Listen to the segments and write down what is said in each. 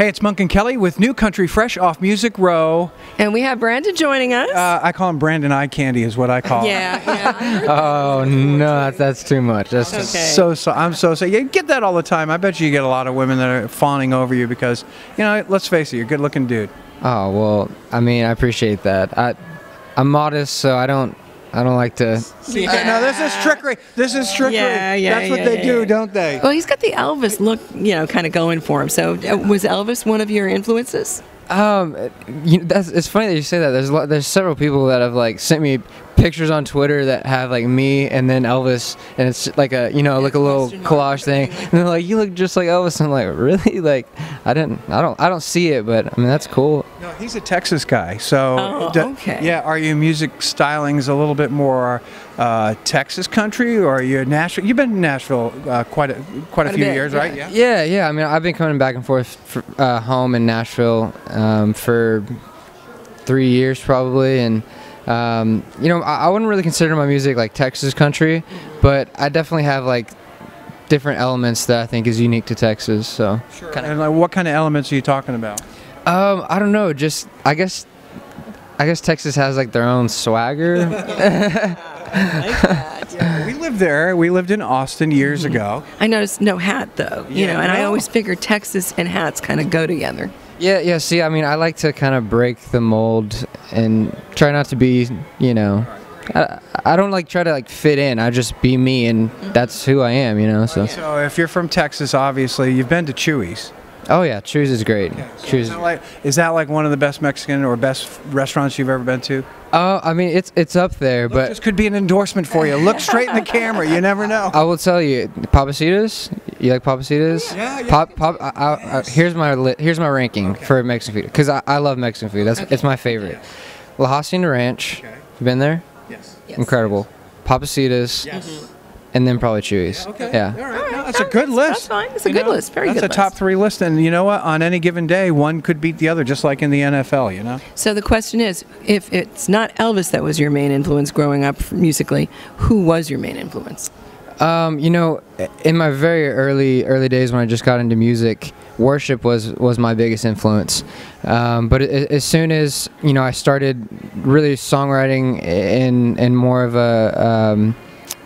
Hey, it's Monk and Kelly with New Country Fresh off Music Row. And we have Brandon joining us. Uh, I call him Brandon Eye Candy, is what I call him. yeah, yeah. Oh no, that's, that's too much. That's Okay. So, so I'm so so. You get that all the time. I bet you get a lot of women that are fawning over you because, you know, let's face it, you're a good-looking dude. oh well. I mean, I appreciate that. I I'm modest, so I don't I don't like to. Uh, no, this is trickery. This is trickery. Yeah, yeah, That's what yeah, they yeah, do, yeah. don't they? Well, he's got the Elvis look, you know, kind of going for him. So, uh, was Elvis one of your influences? Um, you, that's it's funny that you say that. There's a lot, there's several people that have like sent me pictures on Twitter that have like me and then Elvis, and it's like a you know like a little question mark. collage thing. And they're like, you look just like Elvis. I'm like, really? Like, I didn't, I don't, I don't see it, but I mean that's cool. No, he's a Texas guy. So, Oh, d- okay. yeah, are you music stylings a little bit more uh, Texas country, or are you Nashville? You've been in Nashville uh, quite a quite a a few bit, years, yeah. right? Yeah. Yeah, yeah. I mean, I've been coming back and forth for, uh, home in Nashville um, for three years probably, and um, you know, I, I wouldn't really consider my music like Texas country, but I definitely have like different elements that I think is unique to Texas. So, And like, what kind of elements are you talking about? Um, I don't know. Just I guess, I guess Texas has like their own swagger. We lived there. We lived in Austin years ago. I noticed no hat though, you Yeah, know, and I always figure Texas and hats kind of go together. Yeah, yeah. See, I mean, I like to kind of break the mold and try not to be, you know, I, I don't like try to like fit in. I just be me, and that's who I am, you know. So, So, if you're from Texas, obviously you've been to Chuy's. Oh yeah, Chuy's is great. Chuy's. Is that like, is that like one of the best Mexican or best restaurants you've ever been to? Oh, I mean, it's it's up there, But but this could be an endorsement for you. Look straight in the camera. You never know. I will tell you, Papacitas. You like Papacitas? Yeah, yeah. Pop, pop. I, I, I, here's my li- here's my ranking for Mexican food because I, I love Mexican food. That's it's my favorite. La Hacienda Ranch. You been there? Yes. Incredible. Papacitas. Yes. And then probably Chuy's. Okay. Yeah. All right. No, that's a good list. That's fine. It's a You good know, list. Very that's good That's a top three list, and you know what? On any given day, one could beat the other, just like in the NFL. You know. So the question is, if it's not Elvis that was your main influence growing up musically, who was your main influence? Um, you know, in my very early early days when I just got into music, worship was was my biggest influence. Um, but a- as soon as you know I started really songwriting in in more of a um,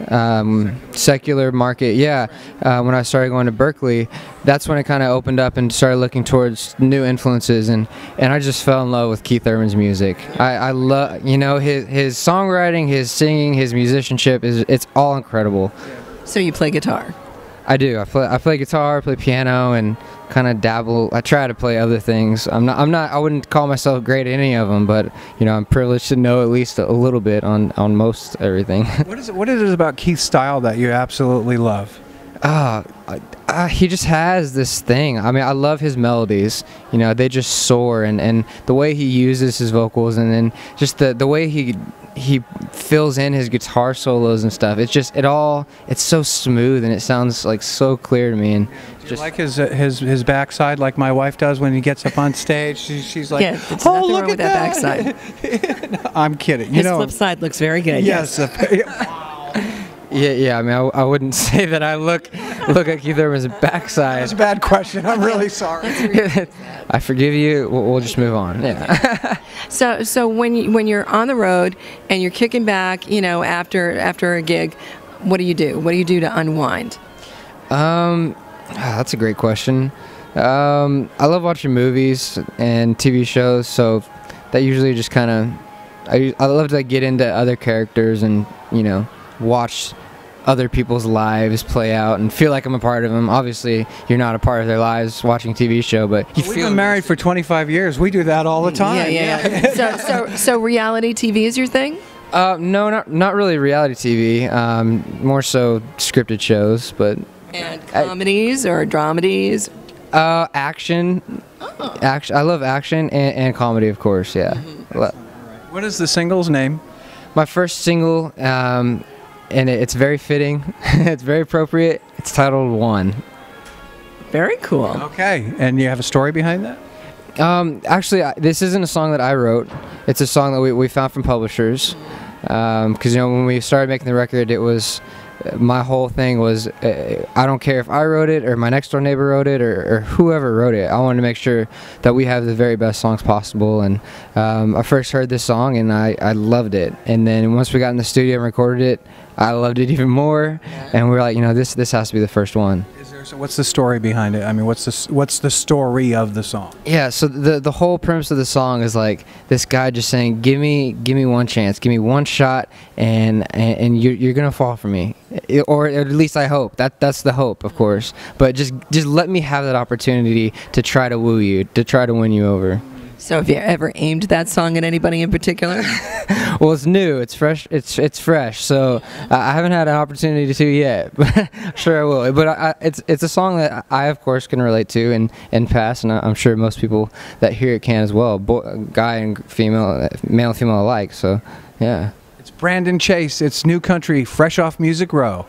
um, secular market, yeah, uh, when I started going to Berklee, that's when it kind of opened up and started looking towards new influences, and, and I just fell in love with Keith Urban's music. I, I love, you know, his his songwriting, his singing, his musicianship is it's all incredible. So you play guitar. I do. I play. I play guitar, play piano, and kind of dabble. I try to play other things. I'm not. I'm not. I wouldn't call myself great at any of them, but you know, I'm privileged to know at least a little bit on on most everything. What is it? What is it about Keith's style that you absolutely love? Ah, uh, he just has this thing. I mean, I love his melodies. You know, they just soar, and, and the way he uses his vocals, and then just the the way he he fills in his guitar solos and stuff. It's just it all. It's so smooth, and it sounds like so clear to me. And Do you just like his uh, his his backside, like my wife does when he gets up on stage. She, she's like, yeah, there's "Oh, look wrong at with that, backside. I'm kidding. You His know. flip side looks very good. Yes. Yeah, yeah. I mean, I, I wouldn't say that I look look at Keith Urban's backside. That's a bad question. I'm really sorry. I forgive you. We'll, we'll just move on. Yeah. So so when you, when you're on the road and you're kicking back, you know, after after a gig, what do you do? What do you do to unwind? um, ah, that's a great question. Um, I love watching movies and TV shows, so that usually just kind of I I love to like, get into other characters and you know watch other people's lives play out and feel like I'm a part of them. Obviously, you're not a part of their lives watching a TV show, but you We've feel been married for 25 years. We do that all the time. Yeah, yeah. yeah. so so so reality TV is your thing? Uh, no, not not really reality TV. Um, more so scripted shows, but And comedies or dramedies? uh, action. Action. I love action and, and comedy, of course. Yeah. Lo- What is the single's name? My first single, um, and it's very fitting. it's very appropriate. It's titled "One." Very cool. Okay. And you have a story behind that? Um, actually, I, this isn't a song that I wrote. It's a song that we, we found from publishers. Because you know, when we started making the record, it was my whole thing was uh, I don't care if I wrote it or my next door neighbor wrote it or, or whoever wrote it. I wanted to make sure that we have the very best songs possible. And um, I first heard this song and I, I loved it. And then once we got in the studio and recorded it, I loved it even more. And we were like, you know, this this has to be the first one. So what's the story behind it? I mean, what's the what's the story of the song? Yeah, so the the whole premise of the song is like this guy just saying, "Give me, give me one chance, give me one shot, and and, and you're, you're gonna fall for me, or at least I hope. That that's the hope, of course. But just just let me have that opportunity to try to woo you, to try to win you over. So have you ever aimed that song at anybody in particular? Well, it's new, it's fresh, it's it's fresh. So uh, I haven't had an opportunity to yet, but sure I will. But I, I, it's it's a song that I of course can relate to and and pass, and I- I'm sure most people that hear it can as well, boy, guy and female, male and female alike. So yeah. It's Brandon Chase. It's New Country, fresh off Music Row.